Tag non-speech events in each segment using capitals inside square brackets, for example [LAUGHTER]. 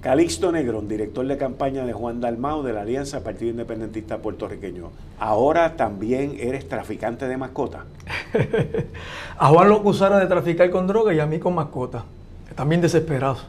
Calixto Negrón, director de campaña de Juan Dalmau de la Alianza Partido Independentista Puertorriqueño. Ahora también eres traficante de mascotas. [LAUGHS] a Juan lo acusaron de traficar con droga y a mí con mascotas. También desesperados.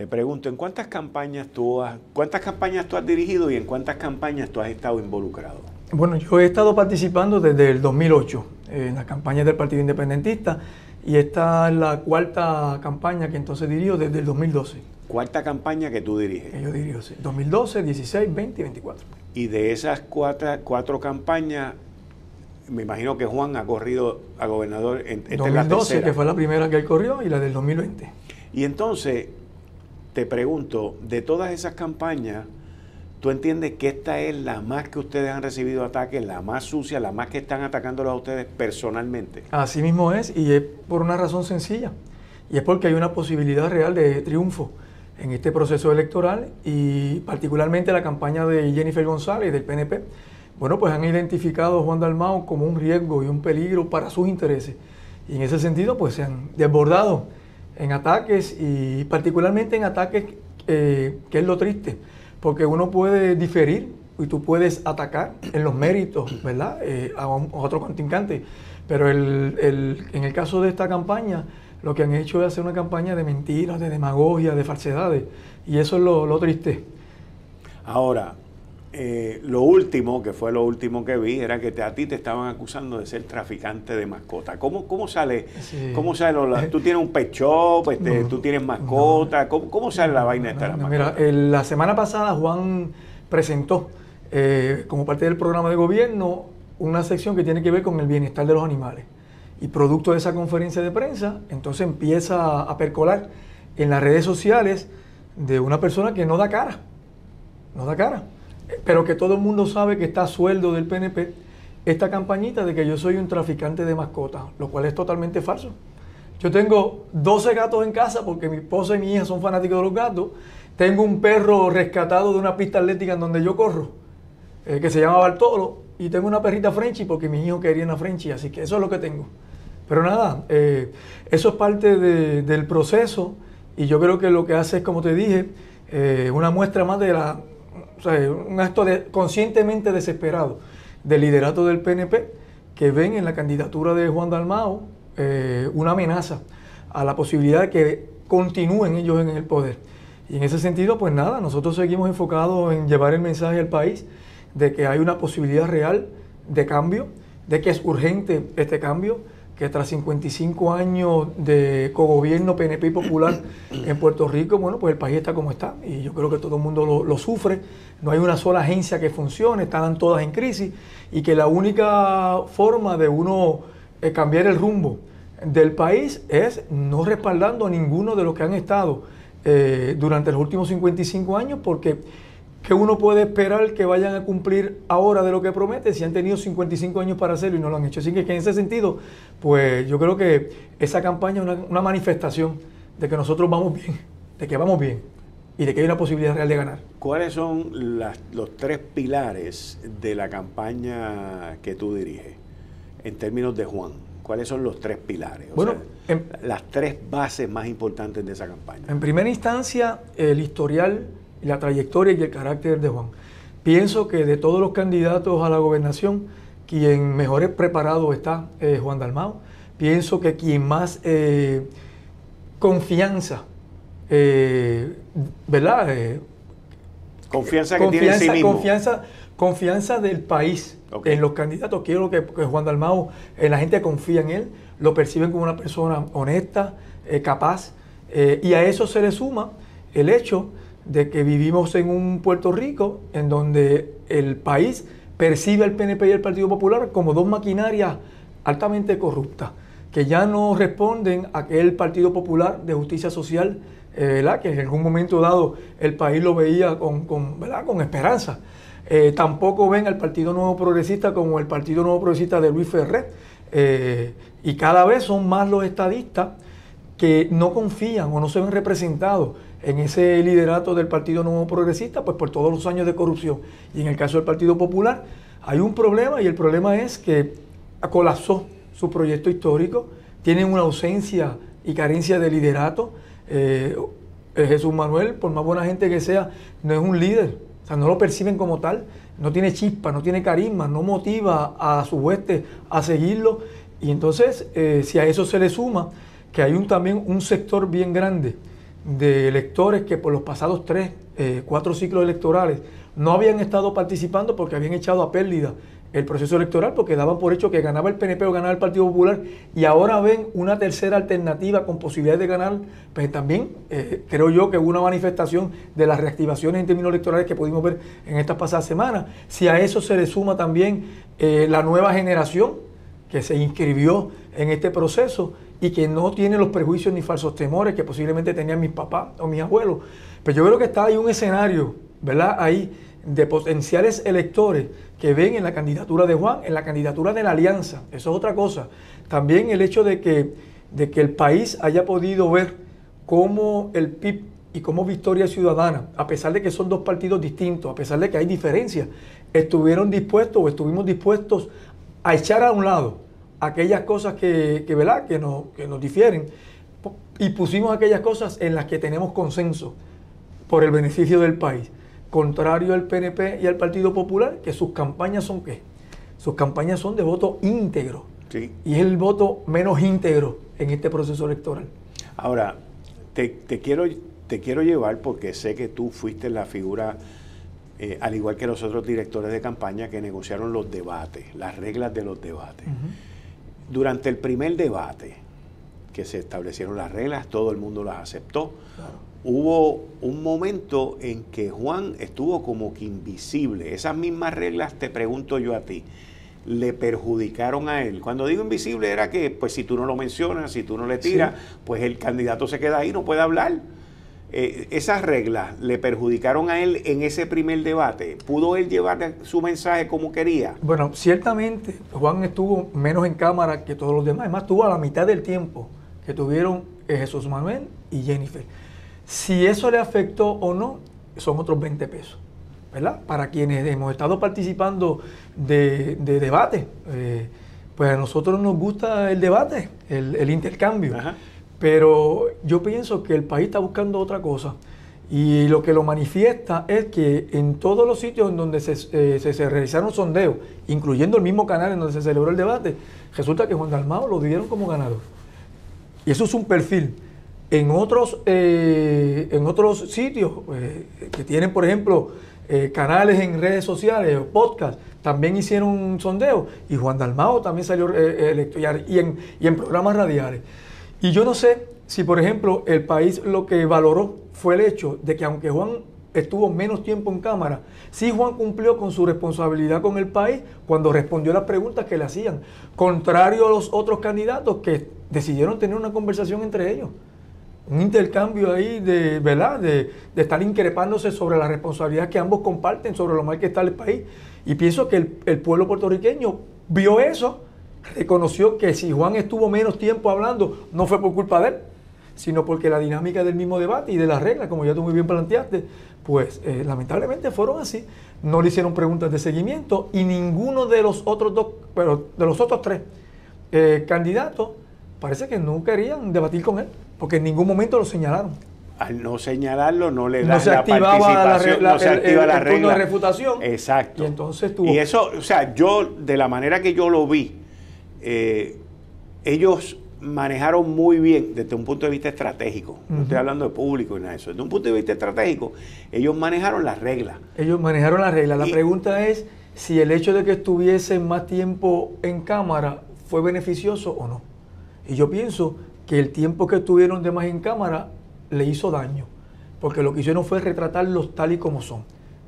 Te pregunto, ¿en cuántas campañas tú has, cuántas campañas tú has dirigido y en cuántas campañas tú has estado involucrado? Bueno, yo he estado participando desde el 2008 en las campañas del Partido Independentista y esta es la cuarta campaña que entonces dirijo desde el 2012. Cuarta campaña que tú diriges. Que yo dirijo, sí. 2012, 16, 20 y 24. Y de esas cuatro, cuatro campañas, me imagino que Juan ha corrido a gobernador en, en 2012, que fue la primera que él corrió, y la del 2020. Y entonces, te pregunto, de todas esas campañas, ¿tú entiendes que esta es la más que ustedes han recibido ataques, la más sucia, la más que están atacándolos a ustedes personalmente? Así mismo es, y es por una razón sencilla, y es porque hay una posibilidad real de triunfo en este proceso electoral y particularmente la campaña de Jennifer González del PNP. Bueno, pues han identificado a Juan Dalmao como un riesgo y un peligro para sus intereses. Y en ese sentido, pues se han desbordado en ataques y particularmente en ataques eh, que es lo triste, porque uno puede diferir y tú puedes atacar en los méritos, ¿verdad? Eh, a, otro contingente. Pero el, en el caso de esta campaña, lo que han hecho es hacer una campaña de mentiras, de demagogia, de falsedades. Y eso es lo triste. Ahora, eh, lo último, que fue lo último que vi, era que te, a ti te estaban acusando de ser traficante de mascota. ¿Cómo, cómo sale? ¿Cómo sale tú tienes un pet shop, este, tú tienes mascota, ¿Cómo, sale la vaina esta? No, mira, la semana pasada Juan presentó, eh, como parte del programa de gobierno, una sección que tiene que ver con el bienestar de los animales. Y producto de esa conferencia de prensa, entonces empieza a percolar en las redes sociales de una persona que no da cara, no da cara pero que todo el mundo sabe que está a sueldo del PNP, esta campañita de que yo soy un traficante de mascotas, lo cual es totalmente falso. Yo tengo 12 gatos en casa porque mi esposa y mi hija son fanáticos de los gatos. Tengo un perro rescatado de una pista atlética en donde yo corro, eh, que se llama Bartolo. Y tengo una perrita Frenchy porque mi hijo quería una Frenchy, así que eso es lo que tengo. Pero nada, eh, eso es parte del proceso y yo creo que lo que hace es, como te dije, eh, una muestra más de la o sea, un acto conscientemente desesperado del liderato del PNP que ven en la candidatura de Juan Dalmao eh, una amenaza a la posibilidad de que continúen ellos en el poder. Y en ese sentido, pues nada, nosotros seguimos enfocados en llevar el mensaje al país de que hay una posibilidad real de cambio, de que es urgente este cambio, que tras 55 años de cogobierno PNP y popular [COUGHS] en Puerto Rico, bueno, pues el país está como está y yo creo que todo el mundo lo, sufre. No hay una sola agencia que funcione, están todas en crisis y que la única forma de uno eh, cambiar el rumbo del país es no respaldando a ninguno de los que han estado eh, durante los últimos 55 años porque ¿Qué uno puede esperar que vayan a cumplir ahora de lo que prometen si han tenido 55 años para hacerlo y no lo han hecho? Así que, en ese sentido, pues yo creo que esa campaña es una, manifestación de que nosotros vamos bien, de que vamos bien y de que hay una posibilidad real de ganar. ¿Cuáles son los tres pilares de la campaña que tú diriges en términos de Juan? ¿Cuáles son los tres pilares? bueno, las tres bases más importantes de esa campaña. En primera instancia, el historial la trayectoria y el carácter de Juan. Pienso que de todos los candidatos a la gobernación, quien mejor preparado está es Juan Dalmao. Pienso que quien más eh, confianza, eh, ¿verdad? Eh, confianza que tiene en sí mismo. Confianza, confianza del país en los candidatos. Quiero que, Juan Dalmao, la gente confía en él, lo perciben como una persona honesta, capaz, y a eso se le suma el hecho de que vivimos en un Puerto Rico en donde el país percibe al PNP y al Partido Popular como dos maquinarias altamente corruptas, que ya no responden a aquel Partido Popular de Justicia Social, eh, que en algún momento dado el país lo veía con, con, con esperanza. Eh, tampoco ven al Partido Nuevo Progresista como el Partido Nuevo Progresista de Luis Ferrer. Eh, y cada vez son más los estadistas que no confían o no se ven representados en ese liderato del Partido Nuevo Progresista, pues por todos los años de corrupción. Y en el caso del Partido Popular hay un problema y el problema es que colapsó su proyecto histórico, tienen una ausencia y carencia de liderato. Eh, Jesús Manuel, por más buena gente que sea, no es un líder, o sea, no lo perciben como tal, no tiene chispa, no tiene carisma, no motiva a su hueste a seguirlo. Y entonces, eh, si a eso se le suma que hay un, también un sector bien grande de electores que por los pasados tres, eh, cuatro ciclos electorales no habían estado participando porque habían echado a pérdida el proceso electoral porque daban por hecho que ganaba el PNP o ganaba el Partido Popular y ahora ven una tercera alternativa con posibilidades de ganar, pues también eh, creo yo que hubo una manifestación de las reactivaciones en términos electorales que pudimos ver en estas pasadas semanas. Si a eso se le suma también eh, la nueva generación que se inscribió en este proceso y que no tiene los prejuicios ni falsos temores que posiblemente tenían mis papás o mis abuelos, pues yo creo que está ahí un escenario, ¿verdad? Ahí de potenciales electores que ven en la candidatura de Juan, en la candidatura de la alianza. Eso es otra cosa. También el hecho de que, de que el país haya podido ver cómo el PIB y cómo Victoria Ciudadana, a pesar de que son dos partidos distintos, a pesar de que hay diferencias, estuvieron dispuestos o estuvimos dispuestos a echar a un lado aquellas cosas que, que, ¿verdad? que, nos, que nos difieren y pusimos aquellas cosas en las que tenemos consenso por el beneficio del país contrario al PNP y al Partido Popular, que sus campañas son qué? Sus campañas son de voto íntegro. Y es el voto menos íntegro en este proceso electoral. Ahora, te, quiero, te quiero llevar porque sé que tú fuiste la figura, eh, al igual que los otros directores de campaña, que negociaron los debates, las reglas de los debates. Durante el primer debate, que se establecieron las reglas, todo el mundo las aceptó hubo un momento en que Juan estuvo como que invisible. Esas mismas reglas, te pregunto yo a ti, le perjudicaron a él. Cuando digo invisible era que, pues si tú no lo mencionas, si tú no le tiras, pues el candidato se queda ahí, no puede hablar. Eh, esas reglas le perjudicaron a él en ese primer debate. ¿Pudo él llevar su mensaje como quería? Bueno, ciertamente Juan estuvo menos en cámara que todos los demás. Además, estuvo a la mitad del tiempo que tuvieron eh, Jesús Manuel y Jennifer. Si eso le afectó o no, son otros 20 pesos. ¿verdad? Para quienes hemos estado participando de, debate, eh, pues a nosotros nos gusta el debate, el, intercambio. Pero yo pienso que el país está buscando otra cosa. Y lo que lo manifiesta es que en todos los sitios en donde se, eh, realizaron sondeos, incluyendo el mismo canal en donde se celebró el debate, resulta que Juan Dalmao lo dieron como ganador. Y eso es un perfil en otros, eh, en otros sitios eh, que tienen, por ejemplo, canales en redes sociales o podcast, también hicieron un sondeo y Juan Dalmao también salió electo y en programas radiales. Y yo no sé si, por ejemplo, el país lo que valoró fue el hecho de que aunque Juan estuvo menos tiempo en cámara, sí Juan cumplió con su responsabilidad con el país cuando respondió las preguntas que le hacían, contrario a los otros candidatos que decidieron tener una conversación entre ellos un intercambio ahí de, ¿verdad? De, estar increpándose sobre la responsabilidad que ambos comparten sobre lo mal que está el país. Y pienso que el, el, pueblo puertorriqueño vio eso, reconoció que si Juan estuvo menos tiempo hablando, no fue por culpa de él, sino porque la dinámica del mismo debate y de las reglas, como ya tú muy bien planteaste, pues eh, lamentablemente fueron así. No le hicieron preguntas de seguimiento y ninguno de los otros dos, pero de los otros tres eh, candidatos, parece que no querían debatir con él porque en ningún momento lo señalaron. Al no señalarlo no le da no se la participación, no se activa la regla. de refutación. Exacto. Y entonces tuvo... Y eso, o sea, yo, de la manera que yo lo vi, eh, ellos manejaron muy bien desde un punto de vista estratégico. No estoy hablando de público y nada de eso. Desde un punto de vista estratégico, ellos manejaron las reglas. Ellos manejaron las reglas. La pregunta es si el hecho de que estuviesen más tiempo en cámara fue beneficioso o no. Y yo pienso que el tiempo que estuvieron de más en cámara le hizo daño, porque lo que hicieron fue retratarlos tal y como son,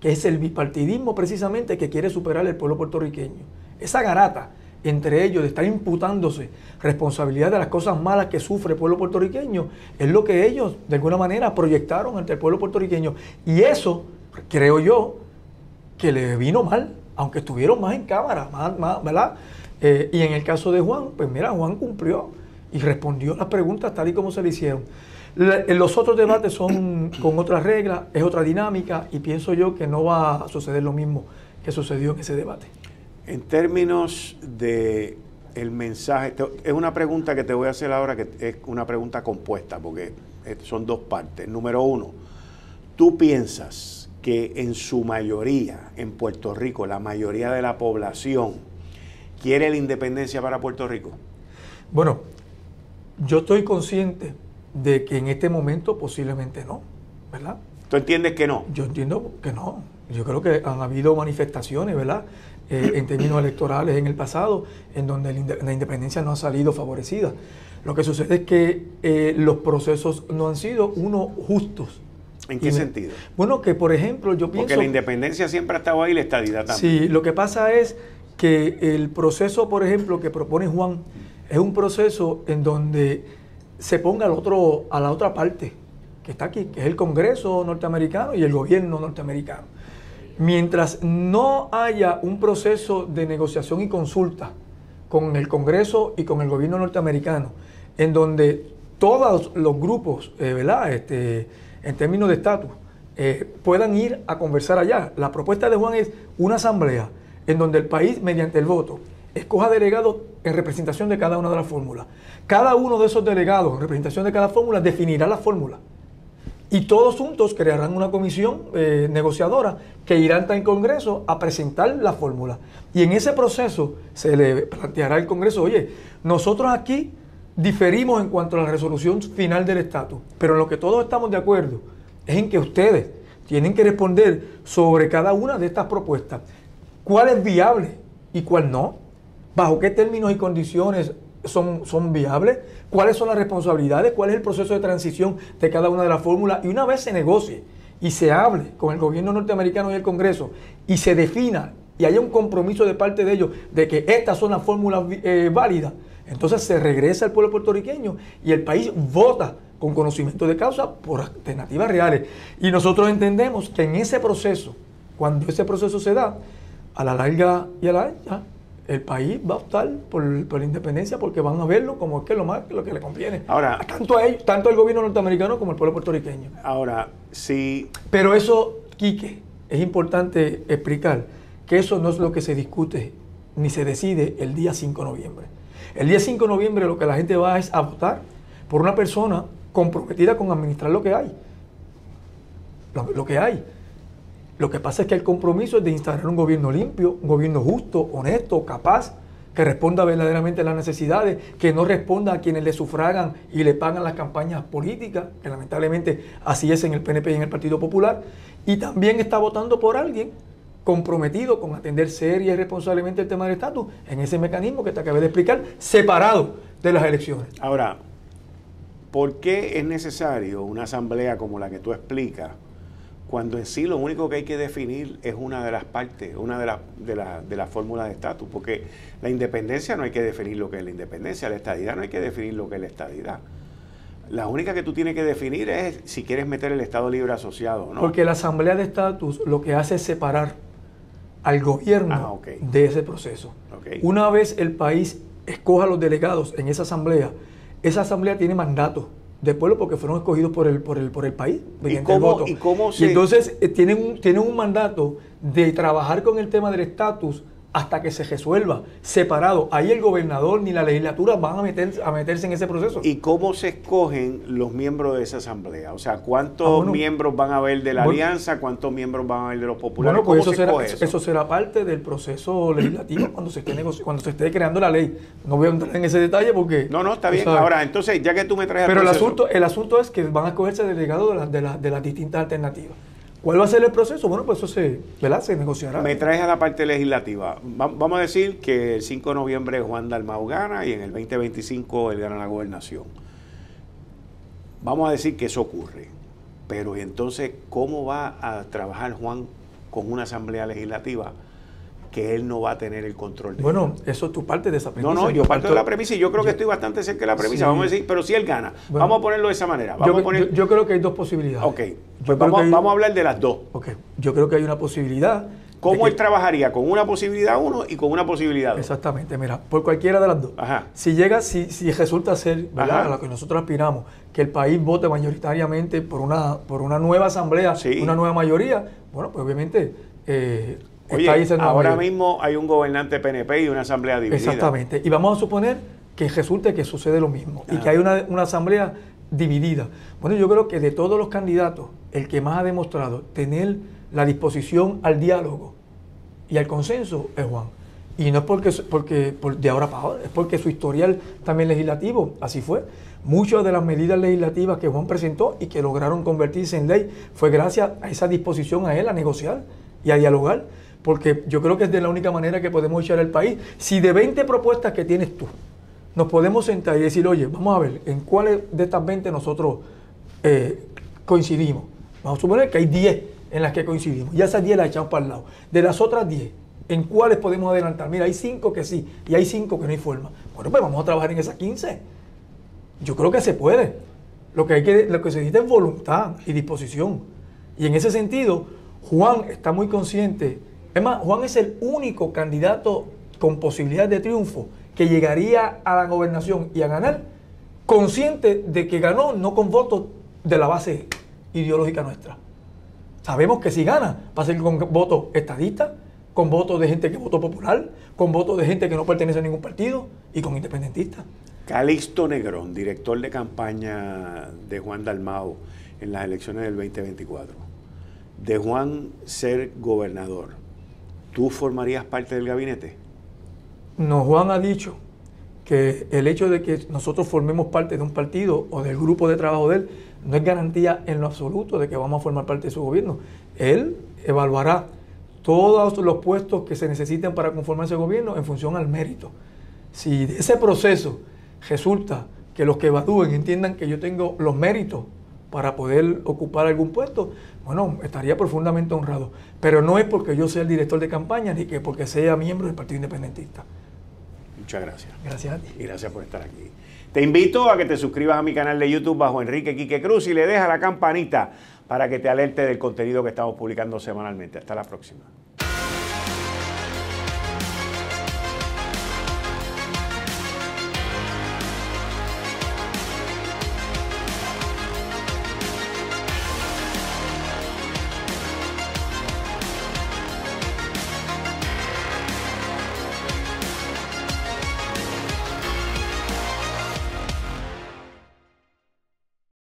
que es el bipartidismo precisamente que quiere superar el pueblo puertorriqueño. Esa garata entre ellos de estar imputándose responsabilidad de las cosas malas que sufre el pueblo puertorriqueño, es lo que ellos de alguna manera proyectaron ante el pueblo puertorriqueño. Y eso, creo yo, que le vino mal, aunque estuvieron más en cámara, más, ¿verdad? Eh, y en el caso de Juan, pues mira, Juan cumplió y respondió las preguntas tal y como se le hicieron. los otros debates son con otras reglas, es otra dinámica y pienso yo que no va a suceder lo mismo que sucedió en ese debate. En términos de el mensaje, es una pregunta que te voy a hacer ahora que es una pregunta compuesta porque son dos partes. Número uno, ¿tú piensas que en su mayoría, en Puerto Rico, la mayoría de la población quiere la independencia para Puerto Rico? Bueno, yo estoy consciente de que en este momento posiblemente no, ¿verdad? ¿Tú entiendes que no? Yo entiendo que no. Yo creo que han habido manifestaciones, ¿verdad? Eh, en términos electorales en el pasado, en donde la independencia no ha salido favorecida. Lo que sucede es que eh, los procesos no han sido, uno, justos. ¿En qué sentido? Bueno, que por ejemplo yo pienso... Porque la independencia siempre ha estado ahí, la estadidad también. Sí, lo que pasa es que el proceso, por ejemplo, que propone Juan, es un proceso en donde se ponga al otro, a la otra parte que está aquí, que es el Congreso norteamericano y el gobierno norteamericano. Mientras no haya un proceso de negociación y consulta con el Congreso y con el gobierno norteamericano, en donde todos los grupos, eh, ¿verdad? Este, en términos de estatus, eh, puedan ir a conversar allá. La propuesta de Juan es una asamblea en donde el país, mediante el voto, escoja delegados en representación de cada una de las fórmulas. Cada uno de esos delegados en representación de cada fórmula definirá la fórmula. Y todos juntos crearán una comisión eh, negociadora que irán al Congreso a presentar la fórmula. Y en ese proceso se le planteará al Congreso, oye, nosotros aquí diferimos en cuanto a la resolución final del estatus, pero en lo que todos estamos de acuerdo es en que ustedes tienen que responder sobre cada una de estas propuestas. ¿Cuál es viable y cuál no? ¿Bajo qué términos y condiciones son, son viables? ¿Cuáles son las responsabilidades? ¿Cuál es el proceso de transición de cada una de las fórmulas? Y una vez se negocie y se hable con el gobierno norteamericano y el Congreso y se defina y haya un compromiso de parte de ellos de que estas son las fórmulas eh, válidas, entonces se regresa al pueblo puertorriqueño y el país vota con conocimiento de causa por alternativas reales. Y nosotros entendemos que en ese proceso, cuando ese proceso se da, a la larga y a la ancha, el país va a optar por, la independencia porque van a verlo como es que lo más lo que le conviene. Ahora, tanto a ellos, tanto al gobierno norteamericano como al pueblo puertorriqueño. Ahora, sí. Pero eso, Quique, es importante explicar que eso no es lo que se discute ni se decide el día 5 de noviembre. El día 5 de noviembre lo que la gente va es a votar por una persona comprometida con administrar lo que hay. Lo, que hay. Lo que pasa es que el compromiso es de instalar un gobierno limpio, un gobierno justo, honesto, capaz, que responda verdaderamente a las necesidades, que no responda a quienes le sufragan y le pagan las campañas políticas, que lamentablemente así es en el PNP y en el Partido Popular, y también está votando por alguien comprometido con atender seria y responsablemente el tema del estatus en ese mecanismo que te acabé de explicar, separado de las elecciones. Ahora, ¿por qué es necesario una asamblea como la que tú explicas, cuando en sí lo único que hay que definir es una de las partes, una de las de la, de la fórmula de estatus? Porque la independencia no hay que definir lo que es la independencia, la estadidad no hay que definir lo que es la estadidad. La única que tú tienes que definir es si quieres meter el Estado Libre Asociado o no. Porque la Asamblea de Estatus lo que hace es separar al gobierno ah, de ese proceso. Una vez el país escoja los delegados en esa asamblea, esa asamblea tiene mandato de pueblo porque fueron escogidos por el, por el, por el país mediante el voto. ¿Y, cómo y entonces eh, tienen, un, tienen un mandato de trabajar con el tema del estatus hasta que se resuelva separado. Ahí el gobernador ni la legislatura van a, meter, a meterse en ese proceso. ¿Y cómo se escogen los miembros de esa asamblea? O sea, ¿cuántos ah, miembros van a haber de la alianza? ¿Cuántos miembros van a haber de los populares? Bueno, pues eso será, eso? será parte del proceso legislativo cuando se esté cuando se esté creando la ley. No voy a entrar en ese detalle porque... No, no, está bien. Ahora, entonces, ya que tú me traes... Pero el, asunto, el asunto es que van a escogerse delegados de, de, de las distintas alternativas. ¿Cuál va a ser el proceso? Bueno, pues eso se, se negociará. Me traes a la parte legislativa. vamos a decir que el 5 de noviembre Juan Dalmau gana y en el 2025 él gana la gobernación. Vamos a decir que eso ocurre. Pero entonces, ¿cómo va a trabajar Juan con una asamblea legislativa? Que él no va a tener el control de Bueno, eso es tu parte de esa premisa. No, no, yo parto de la premisa y yo creo que estoy bastante cerca de la premisa. Vamos a decir, pero si él gana, vamos a ponerlo de esa manera. yo, yo, creo que hay dos posibilidades. Ok, pues vamos, vamos, a hablar de las dos. Ok, yo creo que hay una posibilidad ¿Cómo él trabajaría? ¿Con una posibilidad uno y con una posibilidad dos? Exactamente, mira, por cualquiera de las dos. Si llega, si, si resulta ser, ¿verdad? A lo que nosotros aspiramos, que el país vote mayoritariamente por una, por una nueva asamblea, una nueva mayoría, bueno, pues obviamente eh, Oye, ahora mismo hay un gobernante PNP y una asamblea dividida. Exactamente. Y vamos a suponer que resulte que sucede lo mismo y que hay una, una, asamblea dividida. Bueno, yo creo que de todos los candidatos, el que más ha demostrado tener la disposición al diálogo y al consenso es Juan. Y no es porque, porque de ahora para ahora, es porque su historial también legislativo, así fue. Muchas de las medidas legislativas que Juan presentó y que lograron convertirse en ley fue gracias a esa disposición a él a negociar y a dialogar porque yo creo que es de la única manera que podemos echar al país. Si de 20 propuestas que tienes tú, nos podemos sentar y decir, oye, vamos a ver, ¿en cuáles de estas 20 nosotros eh, coincidimos? Vamos a suponer que hay 10 en las que coincidimos. Ya esas 10 las echamos para el lado. De las otras 10, ¿en cuáles podemos adelantar? Mira, hay 5 que sí y hay 5 que no hay forma. Bueno, pues vamos a trabajar en esas 15. Yo creo que se puede. Lo que, hay que, lo que se necesita es voluntad y disposición. Y en ese sentido, Juan está muy consciente es más, Juan es el único candidato con posibilidad de triunfo que llegaría a la gobernación y a ganar, consciente de que ganó no con votos de la base ideológica nuestra. Sabemos que si gana, va a ser con votos estadistas, con votos de gente que votó popular, con votos de gente que no pertenece a ningún partido y con independentistas. Calixto Negrón, director de campaña de Juan Dalmau en las elecciones del 2024. De Juan ser gobernador, ¿tú formarías parte del gabinete? No, Juan ha dicho que el hecho de que nosotros formemos parte de un partido o del grupo de trabajo de él no es garantía en lo absoluto de que vamos a formar parte de su gobierno. Él evaluará todos los puestos que se necesiten para conformar ese gobierno en función al mérito. Si ese proceso resulta que los que evalúen entiendan que yo tengo los méritos para poder ocupar algún puesto, bueno, estaría profundamente honrado. Pero no es porque yo sea el director de campaña ni que porque sea miembro del Partido Independentista. Muchas gracias. Gracias a ti. Y gracias por estar aquí. Te invito a que te suscribas a mi canal de YouTube bajo Enrique Quique Cruz y le dejas la campanita para que te alerte del contenido que estamos publicando semanalmente. Hasta la próxima.